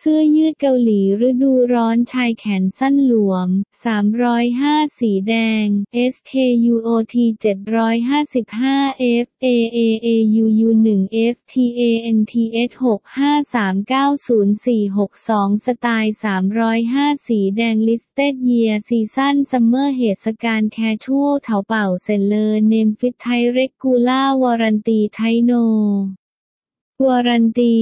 เสื้อยืดเกาหลีฤดูร้อนชายแขนสั้นหลวม 305 สีแดง SKUOT 755 FAAAUU 1 FTANTS 6539042สไตล์ 305 สีแดง Listed Year Season Summer เหตุการณ์แคชัวเถาเป่าเซนเลอร์เนมฟิตไทเรกูล่าวารันตีไทโนวารันตี